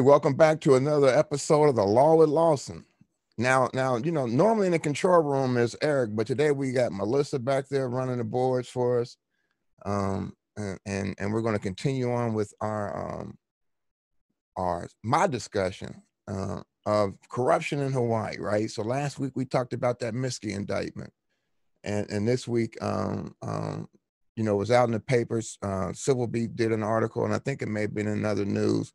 Welcome back to another episode of the Law with Lawson. Now, now, you know, normally in the control room is Eric, but today we got Melissa back there running the boards for us. Um, and and, and we're going to continue on with our um our my discussion uh, of corruption in Hawaii, right? So last week we talked about that Miske indictment. And and this week um um you know, was out in the papers. Uh, Civil Beat did an article, and I think it may have been another news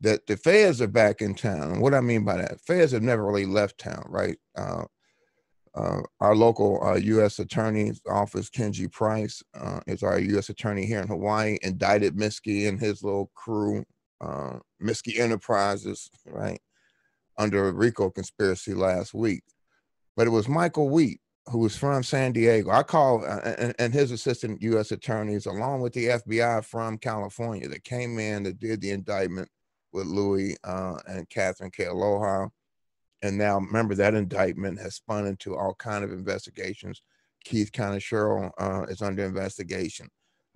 that the feds are back in town. What I mean by that, feds have never really left town, right? Uh, uh, our local uh, U.S. Attorney's Office, Kenji Price, uh, is our U.S. Attorney here in Hawaii, indicted Miske and his little crew, uh, Miske Enterprises, right, under a RICO conspiracy last week. But it was Michael Wheat, who was from San Diego. I call uh, and, and, his assistant U.S. attorneys, along with the FBI from California, that came in that did the indictment with Louis uh, and Catherine Kealoha. And now remember that indictment has spun into all kind of investigations. Keith Kaneshiro uh, is under investigation.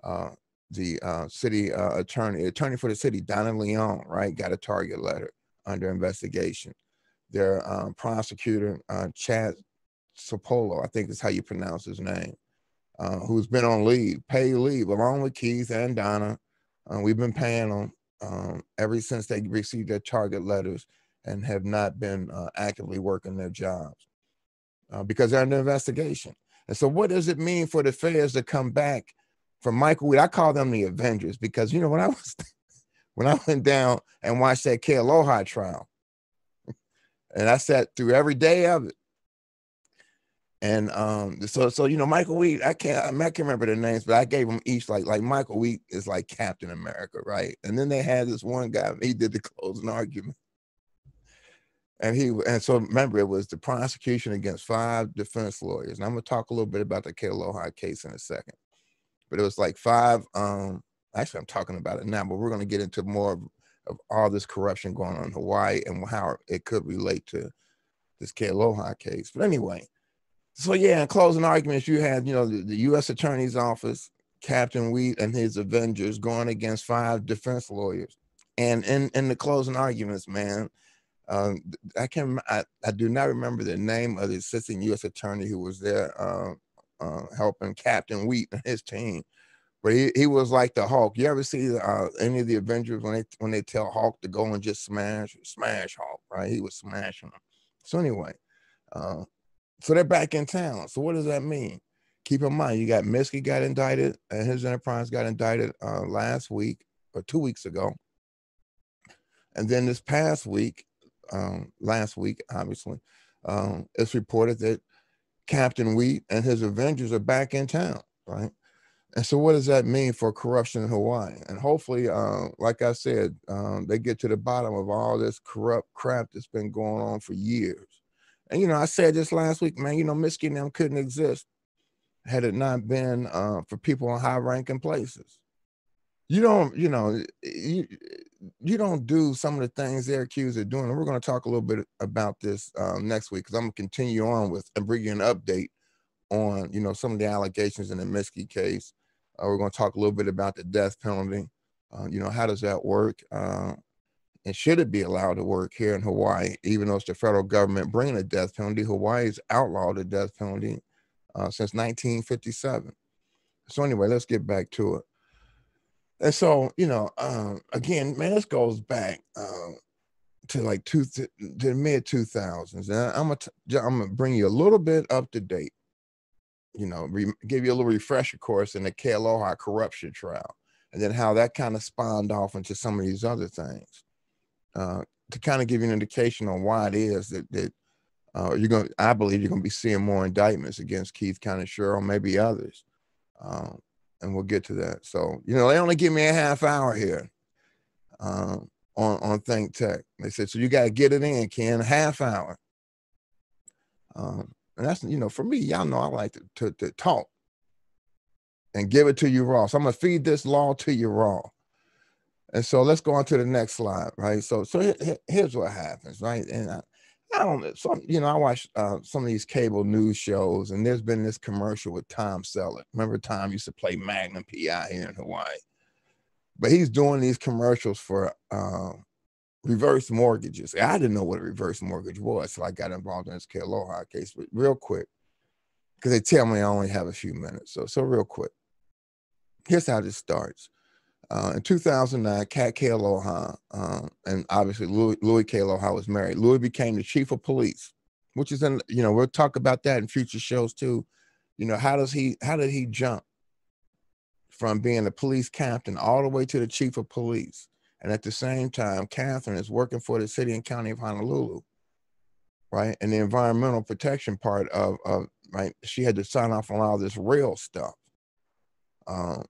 Uh, the uh, city uh, attorney, attorney for the city, Donna Leong, right, got a target letter under investigation. Their um, prosecutor, uh, Chad Sapolu, I think is how you pronounce his name, uh, who's been on leave, pay leave, along with Keith and Donna. Uh, we've been paying them um, ever since they received their target letters and have not been uh, actively working their jobs uh, because they're under investigation. And so, what does it mean for the feds to come back from Michael Wheat? I call them the Avengers because you know when I was when I went down and watched that Kealoha trial, and I sat through every day of it. And um, so so you know, Michael Wheat, I can't I, mean, I can't remember the names, but I gave them each like like Michael Wheat is like Captain America, right? And then they had this one guy, he did the closing argument. And he and so remember it was the prosecution against five defense lawyers. And I'm gonna talk a little bit about the Kealoha case in a second. But it was like five, um, actually I'm talking about it now, but we're gonna get into more of, of all this corruption going on in Hawaii and how it could relate to this Kealoha case. But anyway, so yeah, in closing arguments, you had you know the, the, U.S. Attorney's Office, Captain Wheat and his Avengers going against five defense lawyers, and in in the closing arguments, man, um, I can I, I do not remember the name of the assistant U.S. Attorney who was there uh, uh, helping Captain Wheat and his team, but he, he was like the Hulk. You ever see uh, any of the Avengers when they when they tell Hulk to go and just smash smash Hulk, right? He was smashing them. So anyway. So they're back in town. So what does that mean? Keep in mind, you got Miske got indicted, and his enterprise got indicted uh, last week or two weeks ago. And then this past week, um, last week, obviously, um, it's reported that Captain Wheat and his Avengers are back in town, right? And so, what does that mean for corruption in Hawaii? And hopefully, uh, like I said, um, they get to the bottom of all this corrupt crap that's been going on for years. And you know, I said this last week, man. You know, and them couldn't exist had it not been uh, for people in high ranking places. You don't, you know, you you don't do some of the things they're accused of doing. And we're going to talk a little bit about this uh, next week because I'm going to continue on with and bring you an update on, you know, some of the allegations in the Miske case. Uh, we're going to talk a little bit about the death penalty. Uh, you know, how does that work? Uh, and should it be allowed to work here in Hawaii, even though it's the federal government bringing the death penalty? Hawaii's outlawed the death penalty uh, since 1957. So anyway, let's get back to it. And so, you know, um, again, man, this goes back uh, to like two to the mid 2000s, and I'm gonna t- I'm gonna bring you a little bit up to date. You know, re- give you a little refresher course in the Kealoha corruption trial, and then how that kind of spawned off into some of these other things. Uh, to kind of give you an indication on why it is that that uh, you're going. I believe you're going to be seeing more indictments against Keith Kaneshiro, maybe others, um, and we'll get to that. So you know, they only give me a half hour here um, on on Think Tech. They said so you got to get it in, Ken, half hour. Um, and that's you know, for me, y'all know I like to, to, to talk and give it to you raw. So I'm gonna feed this law to you raw. And so let's go on to the next slide, right? So so here's what happens, right? And I, I don't some you know I watch uh, some of these cable news shows, and there's been this commercial with Tom Selleck. Remember, Tom used to play Magnum PI here in Hawaii, but he's doing these commercials for uh, reverse mortgages. I didn't know what a reverse mortgage was, so I got involved in this Kealoha case. But real quick, because they tell me I only have a few minutes, so so real quick. Here's how this starts. Uh, in 2009, Kat Kealoha, uh, and obviously Louis, Louis Kealoha was married. Louis became the chief of police, which is in, you know, we'll talk about that in future shows too. You know, how does he, how did he jump from being a police captain all the way to the chief of police? And at the same time, Catherine is working for the city and county of Honolulu, right? And the environmental protection part of, of right, she had to sign off on all this real stuff. Um,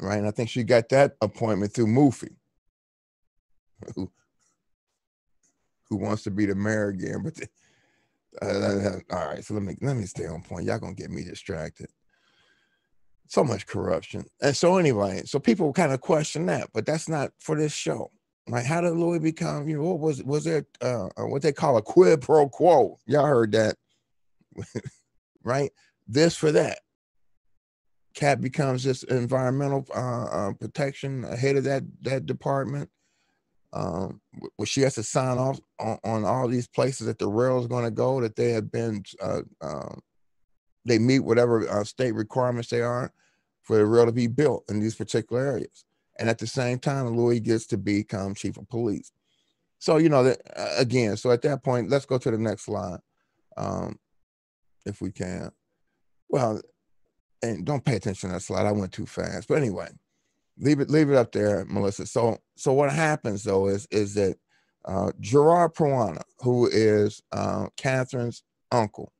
right? And I think she got that appointment through Mufi, who, who wants to be the mayor again. But the, uh, all right, so let me let me stay on point. Y'all gonna get me distracted. So much corruption, and so anyway, so people kind of question that, but that's not for this show. Like, how did Louis become? You know, what was was there uh, uh what they call a quid pro quo? Y'all heard that, right? This for that. Kat becomes this environmental uh, uh, protection head of that that department. Um, where she has to sign off on, on all these places that the rail is going to go that they have been uh, uh, they meet whatever uh, state requirements they are for the rail to be built in these particular areas. And at the same time, Louis gets to become chief of police. So you know that again. So at that point, let's go to the next slide, um, if we can. Well, and don't pay attention to that slide. I went too fast. But anyway, leave it leave it up there, Melissa. So so what happens though is is that uh, Gerard Puana, who is uh, Catherine's uncle,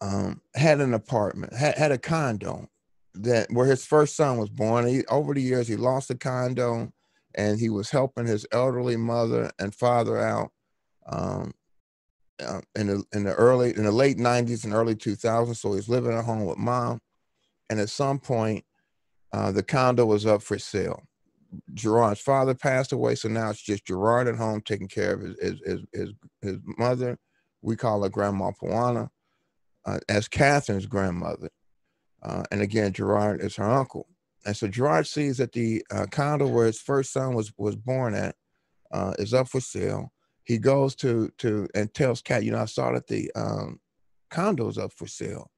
um, had an apartment, had, had a condo that where his first son was born. He, over the years, he lost the condo, and he was helping his elderly mother and father out. Um, uh, in the in the early in the late 90s and early 2000s so he's living at home with mom. And at some point uh, the condo was up for sale. Gerard's father passed away so now it's just gerard at home taking care of his his his, his, his mother. We call her grandma Puana, uh, as catherine's grandmother. Uh, and again gerard is her uncle. And so gerard sees that the uh, condo where his first son was was born at uh, is up for sale he goes to to and tells Cat, you know, I saw that the um, condo's up for sale.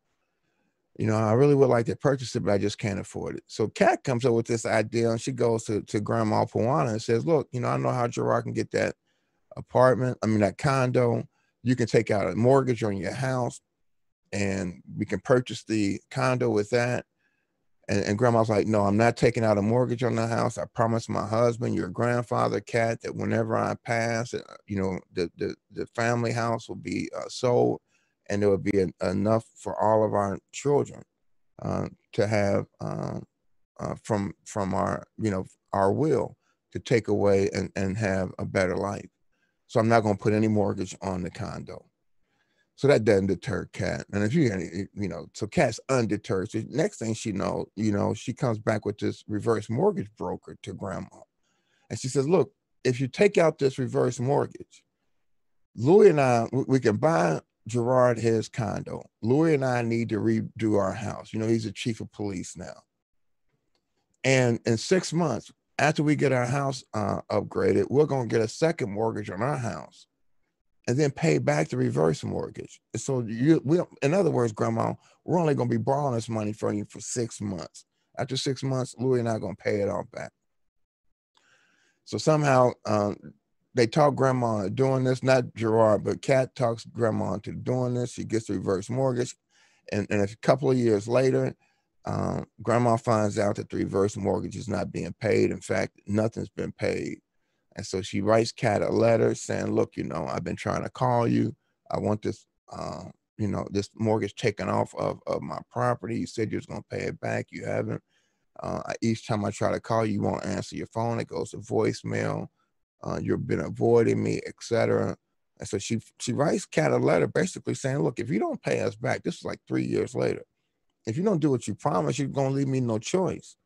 You know, I really would like to purchase it, but I just can't afford it. So Cat comes up with this idea, and she goes to to Grandma Puana and says, "Look, you know, I know how Gerard can get that apartment. I mean, that condo. You can take out a mortgage on your house, and we can purchase the condo with that." And, and grandma's like, no, I'm not taking out a mortgage on the house. I promised my husband, your grandfather, Kat, that whenever I pass, uh, you know, the, the, the family house will be uh, sold and there will be an, enough for all of our children uh, to have um, uh, from, from our, you know, our will to take away and, and have a better life. So I'm not going to put any mortgage on the condo. So that doesn't deter Cat. And if you, you know, so Cat's undeterred. So next thing she know, you know, she comes back with this reverse mortgage broker to grandma. And she says, look, if you take out this reverse mortgage, Louis and I, we can buy Gerard his condo. Louis and I need to redo our house. You know, he's the chief of police now. And in six months, after we get our house uh, upgraded, we're going to get a second mortgage on our house and then pay back the reverse mortgage. So you, we, in other words, Grandma, we're only going to be borrowing this money from you for six months. After six months, Louis and I are going to pay it all back. So somehow um, they talk Grandma into doing this, not Gerard, but Kat talks Grandma into doing this. She gets the reverse mortgage, and, and a couple of years later, um, Grandma finds out that the reverse mortgage is not being paid. In fact, nothing's been paid. And so she writes Kat a letter saying, look, you know, I've been trying to call you. I want this, uh, you know, this mortgage taken off of, of my property. You said you was going to pay it back. You haven't. Uh, each time I try to call you, you won't answer your phone. It goes to voicemail. Uh, you've been avoiding me, etc. And so she she writes Kat a letter basically saying, look, if you don't pay us back, this is like three years later. If you don't do what you promised, you're going to leave me no choice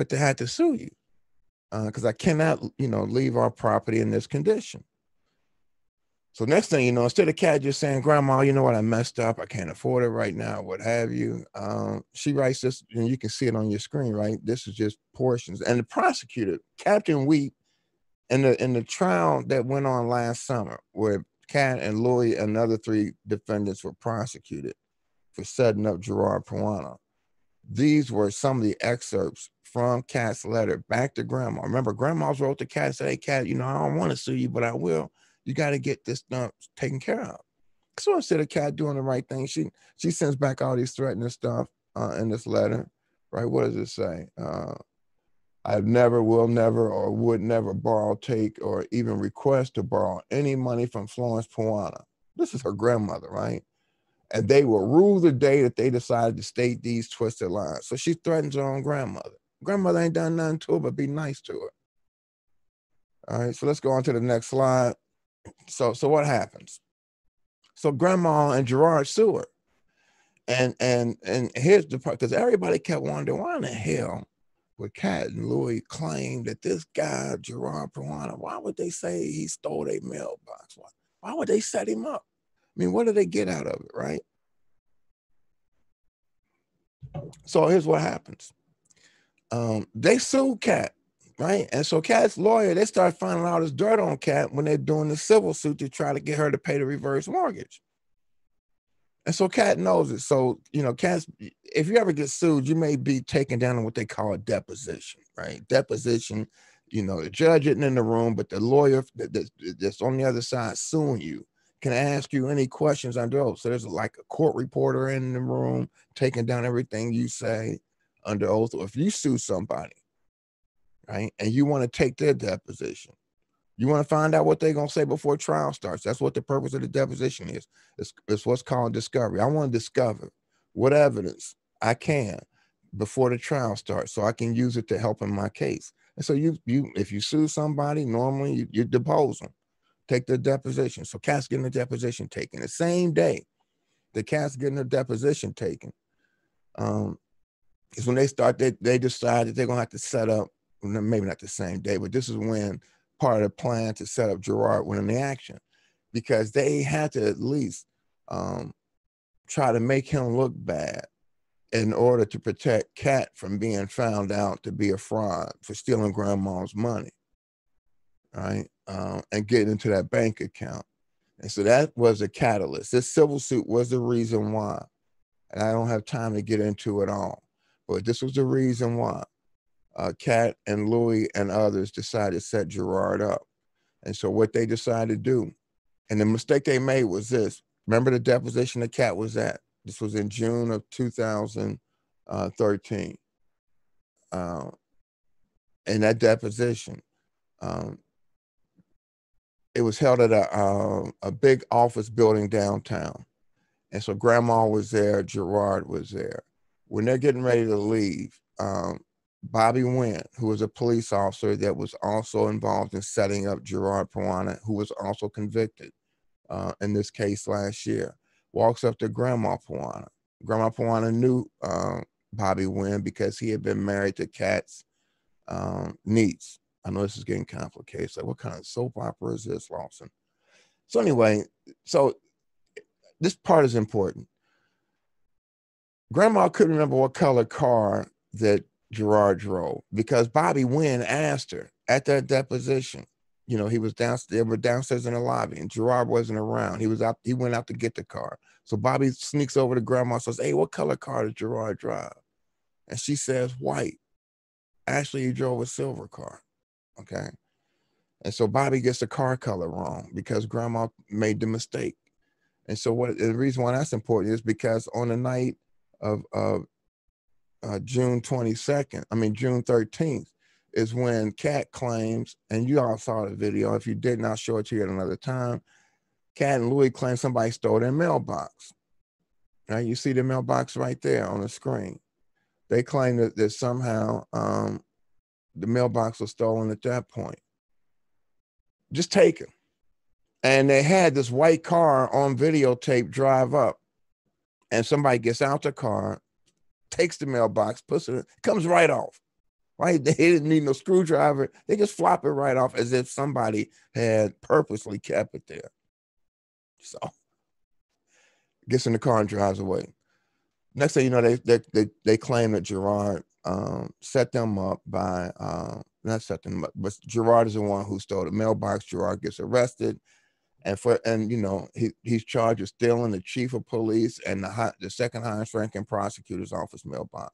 but to have to sue you because uh, I cannot, you know, leave our property in this condition. So next thing you know, instead of Kat just saying, "Grandma, you know what? I messed up. I can't afford it right now. What have you?" Um, she writes this, and you can see it on your screen, right? This is just portions. And the prosecutor, Captain Wheat, in the in the trial that went on last summer, where Katt and Louis and other three defendants were prosecuted for setting up Gerard Puana. These were some of the excerpts from Cat's letter back to grandma. Remember, grandma's wrote to Cat, said, Hey, Cat, you know, I don't want to sue you, but I will. You got to get this stuff taken care of. So instead of Cat doing the right thing, she she sends back all these threatening stuff uh, in this letter, right? What does it say? Uh, I've never, will never, or would never borrow, take, or even request to borrow any money from Florence Puana. This is her grandmother, right? And they will rue the day that they decide to state these twisted lines. So she threatens her own grandmother. Grandmother ain't done nothing to her, but be nice to her. All right, so let's go on to the next slide. So, so what happens? So grandma and Gerard Seward. And and and here's the part because everybody kept wondering why in the hell would Katt and Louis claim that this guy, Gerard Puana, why would they say he stole a mailbox? Why, why would they set him up? I mean, what do they get out of it, right? So here's what happens. Um, they sued Cat, right? And so Cat's lawyer, they start finding all this dirt on Cat when they're doing the civil suit to try to get her to pay the reverse mortgage. And so Cat knows it. So, you know, Katt, if you ever get sued, you may be taken down on what they call a deposition, right? Deposition, you know, the judge isn't in the room, but the lawyer that's on the other side suing you can ask you any questions under oath. So there's like a court reporter in the room taking down everything you say under oath. Or if you sue somebody, right, and you want to take their deposition, you want to find out what they're going to say before trial starts. That's what the purpose of the deposition is. It's, it's what's called discovery. I want to discover what evidence I can before the trial starts so I can use it to help in my case. And so you you if you sue somebody, normally you, you depose them, take their deposition. So Katt's getting the deposition taken the same day the Katt's getting a deposition taken. Um, is when they start they they decide that they're gonna have to set up maybe not the same day, but this is when part of the plan to set up Gerard winning the action because they had to at least um, try to make him look bad in order to protect Cat from being found out to be a fraud for stealing grandma's money, right? Um, and getting into that bank account. And so that was a catalyst. This civil suit was the reason why. And I don't have time to get into it all, but this was the reason why uh, Katt and Louis and others decided to set Gerard up. And so what they decided to do, and the mistake they made was this. Remember the deposition the Katt was at? This was in June of 2013. Uh, in that deposition, um, it was held at a, uh, a big office building downtown. And so grandma was there, Gerard was there. When they're getting ready to leave, um, Bobby Nguyen, who was a police officer that was also involved in setting up Gerard Puana, who was also convicted uh, in this case last year, walks up to Grandma Puana. Grandma Puana knew uh, Bobby Nguyen because he had been married to Katt's um, niece. I know this is getting complicated. So, what kind of soap opera is this, Lawson? So, anyway, so this part is important. Grandma couldn't remember what color car that Gerard drove because Bobby Nguyen asked her at that deposition. You know, he was downstairs, they were downstairs in the lobby, and Gerard wasn't around. He was out, he went out to get the car. So Bobby sneaks over to grandma and says, Hey, what color car did Gerard drive? And she says, White. Actually, he drove a silver car. Okay. And so Bobby gets the car color wrong because grandma made the mistake. And so what the reason why that's important is because on the night of, of uh, June 22nd, I mean, June 13th, is when Cat claims, and you all saw the video. If you didn't, I'll show it to you at another time. Cat and Louis claim somebody stole their mailbox. Right? You see the mailbox right there on the screen. They claim that, that somehow um, the mailbox was stolen at that point. Just taken. And they had this white car on videotape drive up. And somebody gets out the car takes the mailbox, puts it, comes right off. Right? They didn't need no screwdriver. They just flop it right off as if somebody had purposely kept it there. So gets in the car and drives away. Next thing you know, they they they, they claim that Gerard um, set them up by uh, not something, but Gerard is the one who stole the mailbox. Gerard gets arrested, and for and you know he he's charged with stealing the chief of police and the high, the second highest ranking prosecutor's office mailbox.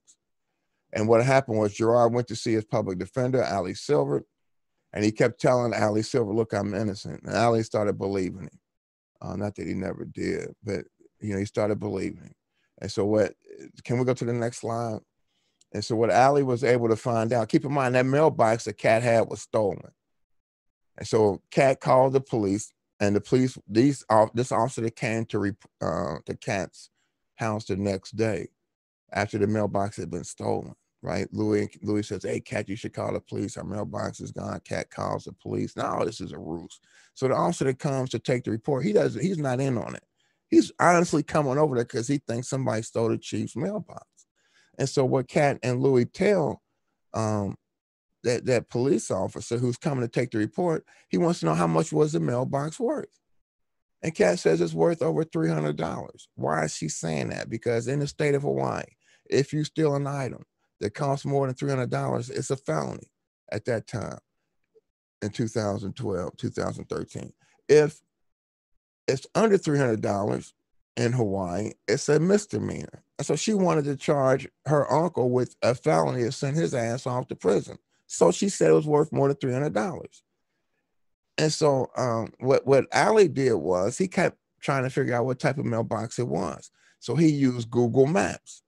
And what happened was Gerard went to see his public defender, Ali Silver, and he kept telling Ali Silver, "Look, I'm innocent." And Ali started believing him. Uh, not that he never did, but you know he started believing. And so what? Can we go to the next slide? And so what Ali was able to find out, keep in mind that mailbox that Cat had was stolen. And so Cat called the police, and the police, these this officer came to rep, uh, the Cat's house the next day after the mailbox had been stolen. Right, Louis Louis says, "Hey, Cat, you should call the police. Our mailbox is gone." Cat calls the police. Now this is a ruse. So the officer that comes to take the report, he doesn't. He's not in on it. He's honestly coming over there because he thinks somebody stole the chief's mailbox. And so what Cat and Louis tell um, that that police officer who's coming to take the report, he wants to know how much was the mailbox worth. And Kat says it's worth over three hundred dollars. Why is she saying that? Because in the state of Hawaii, if you steal an item that costs more than three hundred dollars, it's a felony at that time in 2012, 2013. If it's under three hundred dollars, in Hawaii, it's a misdemeanor. And so she wanted to charge her uncle with a felony and send his ass off to prison. So she said it was worth more than $300. And so um, what, what Ali did was he kept trying to figure out what type of mailbox it was. So he used Google Maps.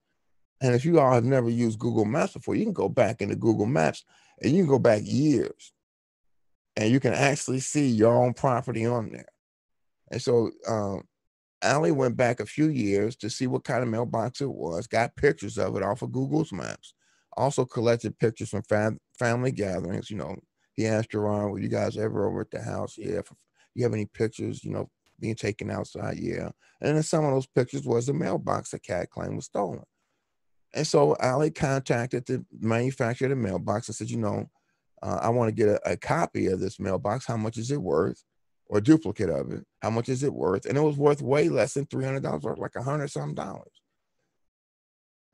And if you all have never used Google Maps before, you can go back into Google Maps and you can go back years and you can actually see your own property on there. And so um, Ali went back a few years to see what kind of mailbox it was, got pictures of it off of Google's maps, also collected pictures from family gatherings. You know, he asked Gerard, were you guys ever over at the house? Yeah. If you have any pictures, you know, being taken outside? Yeah. And then some of those pictures was the mailbox that Cat claimed was stolen. And so Ali contacted the manufacturer of the mailbox and said, you know, uh, I want to get a, a copy of this mailbox. How much is it worth? or duplicate of it. How much is it worth? And it was worth way less than three hundred dollars, or like a hundred some dollars.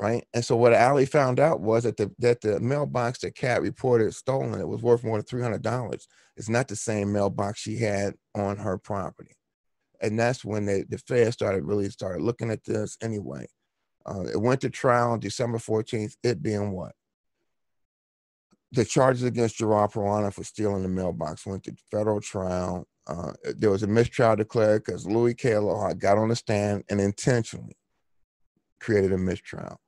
Right. And so what Ali found out was that the that the mailbox that Cat reported stolen it was worth more than three hundred dollars. It's not the same mailbox she had on her property. And that's when they, the Fed started really started looking at this anyway. Uh, it went to trial on December 14th, it being what? The charges against Gerard Puana for stealing the mailbox went to federal trial uh, there was a mistrial declared because Louis Kealoha got on the stand and intentionally created a mistrial.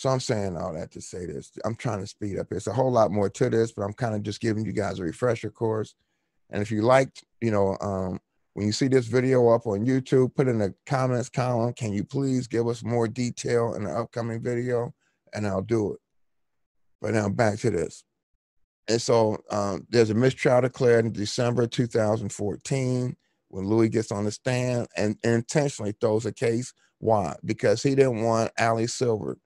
So I'm saying all that to say this. I'm trying to speed up. It's a whole lot more to this, but I'm kind of just giving you guys a refresher course. And if you liked, you know, um, when you see this video up on YouTube, put in the comments column, can you please give us more detail in the upcoming video? And I'll do it. But now back to this. And so um, there's a mistrial declared in December 2014 when Louis gets on the stand and, and intentionally throws a case. Why? Because he didn't want Ali Silver,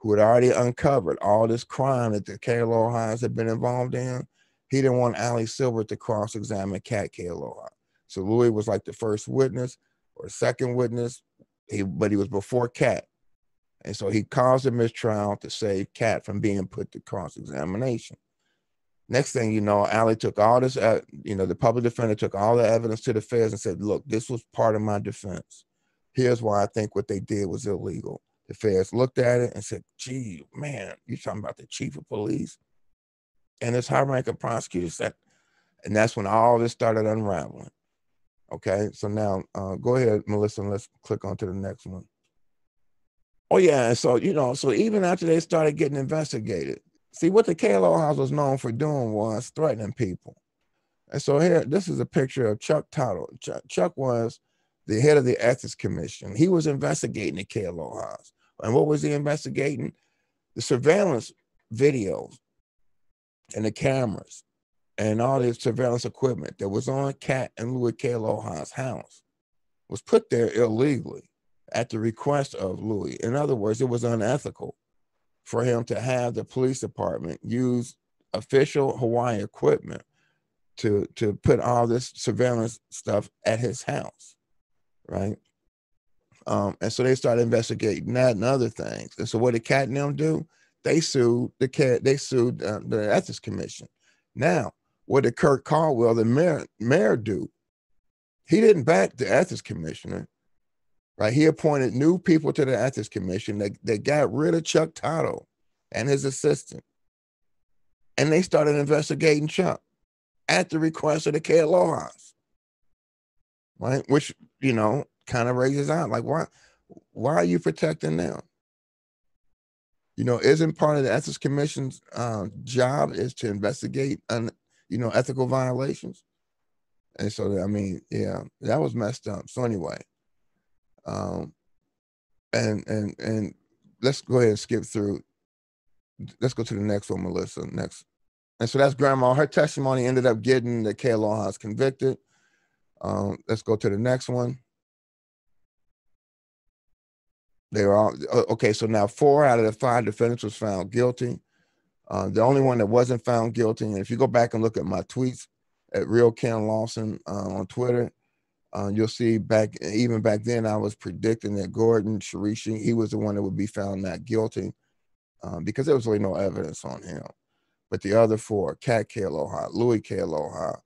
who had already uncovered all this crime that the Kealohas had been involved in. He didn't want Ali Silver to cross-examine Cat Kealoha. So Louis was like the first witness or second witness, he, but he was before Cat. And so he caused a mistrial to save Cat from being put to cross-examination. Next thing you know, Ali took all this, uh, you know, the public defender took all the evidence to the feds and said, look, this was part of my defense. Here's why I think what they did was illegal. The feds looked at it and said, gee, man, you're talking about the chief of police and this high ranking prosecutor said, and that's when all this started unraveling. Okay, so now uh, go ahead, Melissa, and let's click on to the next one. Oh yeah, so you know, so even after they started getting investigated, See, what the Kealoha was known for doing was threatening people. And so here, this is a picture of Chuck Totto. Chuck, Chuck was the head of the Ethics Commission. He was investigating the Kealohas. And what was he investigating? The surveillance videos and the cameras and all the surveillance equipment that was on Cat and Louis Kealoha's house was put there illegally at the request of Louis. In other words, it was unethical for him to have the police department use official Hawaii equipment to to put all this surveillance stuff at his house, right? Um, and so they started investigating that and other things. And so what did Cat and them do? They sued the cat. They sued uh, the ethics commission Now, what did Kirk Caldwell, the mayor, mayor, do? He didn't back the ethics commissioner, right? He appointed new people to the ethics commission They, that got rid of Chuck Totto and his assistant. And they started investigating Chuck at the request of the K right? Which, you know, kind of raises out like, why, why are you protecting them? You know, isn't part of the Ethics Commission's uh, job is to investigate, un, you know, ethical violations? And so, I mean, yeah, that was messed up. So anyway, um, and and and let's go ahead and skip through. Let's go to the next one, Melissa. Next, and so that's Grandma. Her testimony ended up getting the Kealohas convicted. Um, let's go to the next one. They were all okay. So now four out of the five defendants was found guilty. Uh, the only one that wasn't found guilty, and if you go back and look at my tweets at Real Ken Lawson uh, on Twitter, uh, you'll see back even back then I was predicting that Gordon Shiraishi he was the one that would be found not guilty uh, because there was really no evidence on him. But the other four, Kat Kealoha, Louis Kealoha,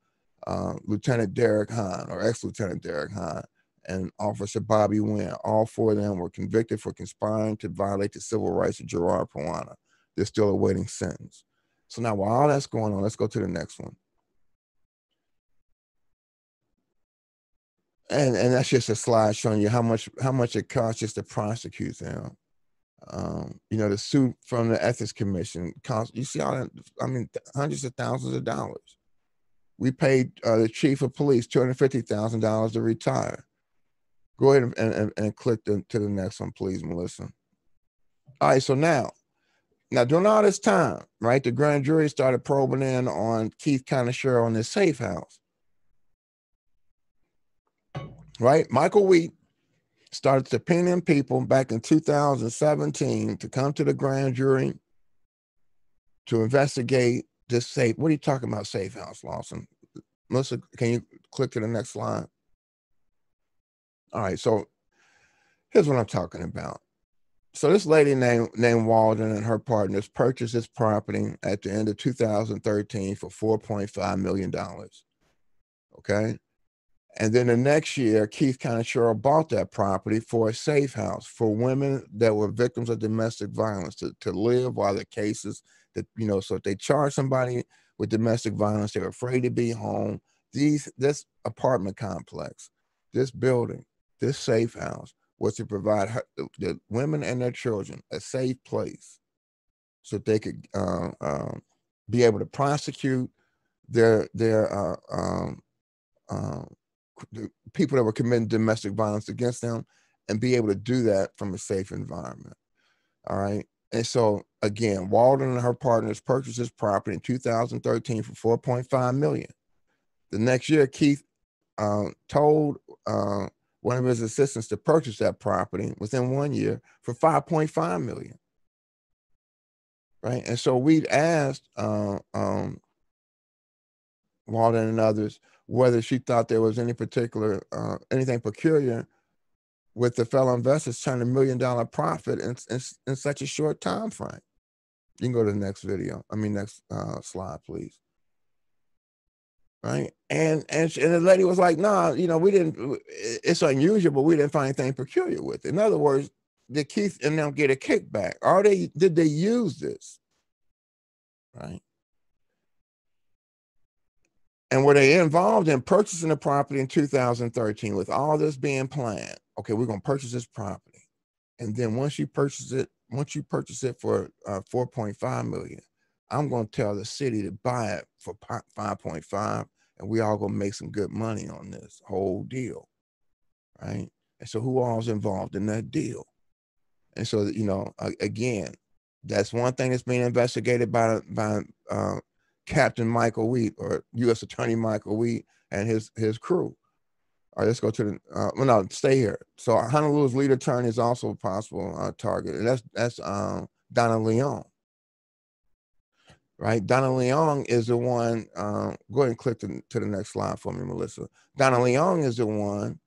uh, Lieutenant Derek Hahn or ex-Lieutenant Derek Hahn, and Officer Bobby Nguyen. All four of them were convicted for conspiring to violate the civil rights of Gerard Puana. They're still awaiting sentence. So now while all that's going on, let's go to the next one. And and that's just a slide showing you how much how much it costs just to prosecute them. Um, you know, the suit from the ethics commission cost you see all that, I mean, hundreds of thousands of dollars. We paid uh, the chief of police $250,000 to retire. Go ahead and, and, and click the, to the next one, please, Melissa. All right, so now, now during all this time, right, the grand jury started probing in on Keith County on this safe house. Right, Michael Wheat started subpoenaing people back in 2017 to come to the grand jury to investigate this safe. What are you talking about, safe house, Lawson? Melissa, can you click to the next slide? All right, so here's what I'm talking about. So this lady named named Walden and her partners purchased this property at the end of 2013 for 4.5 million dollars. Okay. And then the next year, Keith County bought that property for a safe house for women that were victims of domestic violence to, to live while the cases that, you know, so if they charge somebody with domestic violence, they're afraid to be home. These this apartment complex, this building this safe house was to provide her, the women and their children a safe place so they could uh, um, be able to prosecute their their uh, um, uh, people that were committing domestic violence against them and be able to do that from a safe environment. All right. And so again, Walden and her partners purchased this property in 2013 for 4.5 million. The next year, Keith uh, told uh, one of his assistants to purchase that property within one year for 5.5 million. Right. And so we asked uh, um, Walden and others whether she thought there was any particular, uh, anything peculiar with the fellow investors turning a million dollar profit in, in, in, such a short time frame. You can go to the next video. I mean, next uh, slide, please right? And and and the lady was like, "Nah, you know, we didn't. It's unusual, but we didn't find anything peculiar with it." In other words, did Keith and them get a kickback? Are they? Did they use this? Right? And were they involved in purchasing the property in 2013 with all this being planned? Okay, we're gonna purchase this property, and then once you purchase it, once you purchase it for uh, 4.5 million, I'm going to tell the city to buy it for 5.5 and we all to make some good money on this whole deal. Right. And so who all's involved in that deal? And so, you know, again, that's one thing that's being investigated by, by uh, Captain Michael Wheat or U.S. Attorney Michael Wheat and his, his crew. All right, let's go to the, uh, well, no, stay here. So Honolulu's lead attorney is also a possible uh, target. And that's, that's um, Donna Leong right? Donna Leong is the one. Um, go ahead and click to, to the next slide for me, Melissa. Donna Leong is the one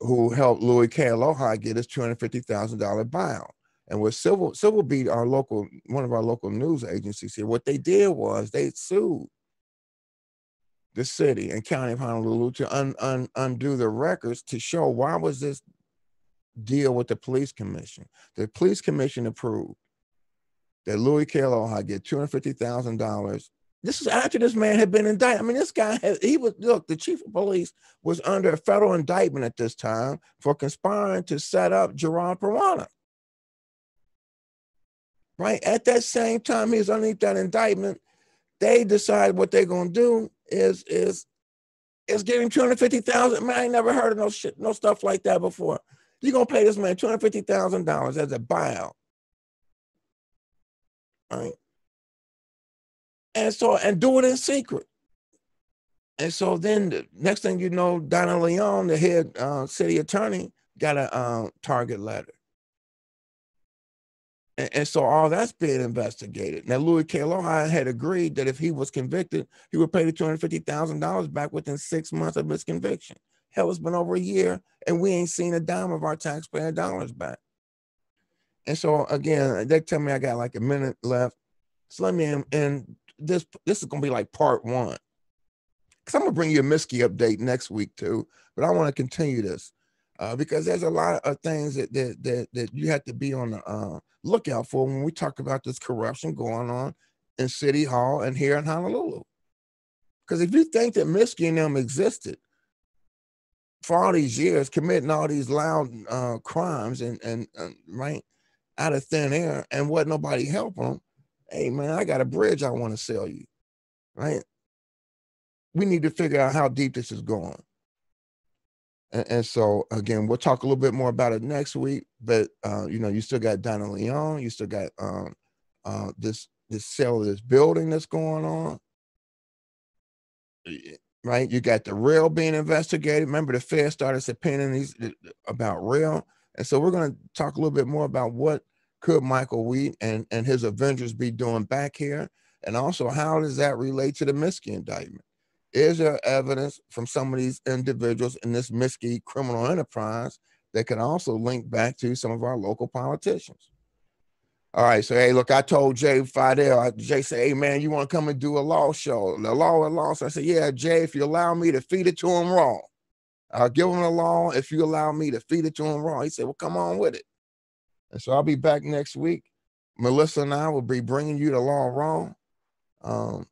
who helped Louis Kealoha get his two hundred fifty thousand dollar buyout. And with Civil Civil Beat, our local one of our local news agencies here, what they did was they sued the city and county of Honolulu to un, un, undo the records to show why was this deal with the police commission. The police commission approved that Louis Kealoha get $250,000. This is after this man had been indicted. I mean, this guy, had, he was, look, the chief of police was under a federal indictment at this time for conspiring to set up Gerard Puana. Right? At that same time, he was underneath that indictment. They decide what they're going to do is, is, is give him 250,000. Man, I ain't never heard of no shit, no stuff like that before. You're to pay this man $250,000 as a buyout right? And so, and do it in secret. And so then the next thing you know, Donna Leong, the head uh, city attorney, got a uh, target letter. And, and, so all that's being investigated. Now, Louis Kealoha had agreed that if he was convicted, he would pay the $250,000 back within six months of his conviction. Hell, it's been over a year and we ain't seen a dime of our taxpayer dollars back. And so again, they tell me I got like a minute left. So let me and this this is gonna be like part one. Cause I'm gonna bring you a Miske update next week too, but I want to continue this uh, because there's a lot of things that that that, that you have to be on the uh, lookout for when we talk about this corruption going on in City Hall and here in Honolulu. Because if you think that Miske and them existed for all these years, committing all these loud uh, crimes and and right, out of thin air and what nobody help them. Hey man, I got a bridge I want to sell you, right? We need to figure out how deep this is going. And, and so again, we'll talk a little bit more about it next week. But uh, you know, you still got Donna Leong, you still got um, uh, this this sale of this building that's going on right? You got the rail being investigated. Remember, the Fed started subpoenaing these about rail. And so we're going to talk a little bit more about what could Michael Wheat and, and his Avengers be doing back here? And also, how does that relate to the Miske indictment? Is there evidence from some of these individuals in this Miske criminal enterprise that can also link back to some of our local politicians? All right, so hey, look, I told Jay Fidel, Jay said, hey man, you want to come and do a law show? The law and law. So I said, yeah, Jay, if you allow me to feed it to him raw. I'll give him the law if you allow me to feed it to him raw. He said, Well, come on with it. And so I'll be back next week. Melissa and I will be bringing you the law raw. Um,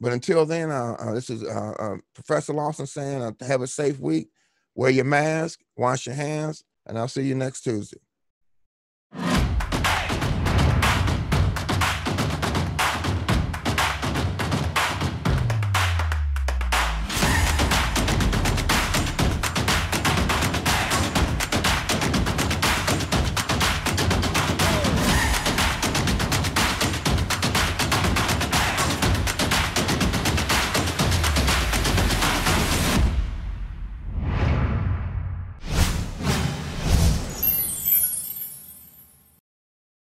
but until then, uh, uh, this is uh, uh Professor Lawson saying, uh, have a safe week, wear your mask, wash your hands, and I'll see you next Tuesday.